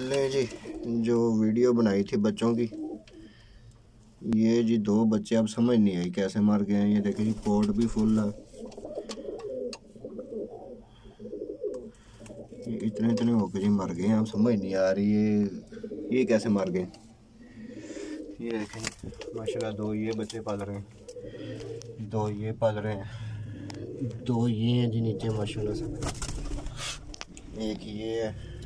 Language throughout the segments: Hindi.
ले जी, जो वीडियो बनाई थी बच्चों की। ये जी दो बच्चे, अब समझ नहीं आई कैसे मर गए हैं। ये देखिए जी पोर्ट भी फुल है। इतने इतने होकर जी मर गए हैं, अब समझ नहीं आ रही ये ये कैसे मर गए? ये देखें माशाल्लाह दो ये बच्चे पाल रहे हैं। दो ये पाल रहे हैं। दो ये हैं जी नीचे, माशाल्लाह से। एक ये है।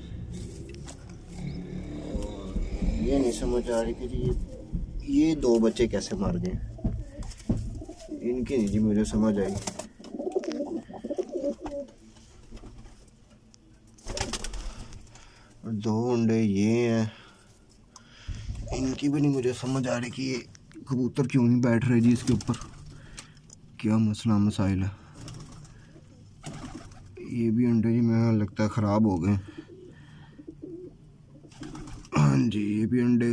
ये नहीं समझ आ रही कि ये दो बच्चे कैसे मार गए? इनकी नहीं जी, मुझे समझ आई। दो अंडे ये हैं। इनकी भी नहीं मुझे समझ आ रही कि ये कबूतर क्यों नहीं बैठ रहे जी इसके ऊपर? क्या मसला मसाइल है? ये भी अंडे जी मैं लगता है ख़राब हो गए। जी ये भी अंडे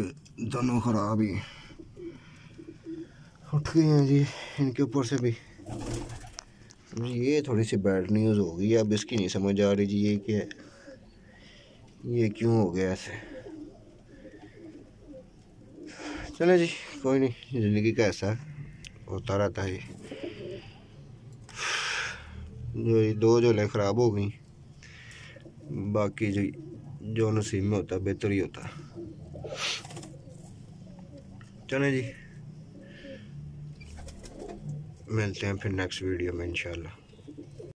दोनों ख़राब ही। उठ गए हैं जी, इनके ऊपर से भी। ये थोड़ी सी बैड न्यूज़ हो गई अब इसकी नहीं समझ आ रही जी ये क्या है। ये क्यों हो गया ऐसे? चले जी, कोई नहीं, ज़िंदगी का ऐसा होता रहता है। जो ये दो जो ख़राब हो गई, बाकी जो जो नसीब में होता, बेहतर ही होता। चले जी। मिलते हैं फिर नेक्स्ट वीडियो में इंशाल्लाह।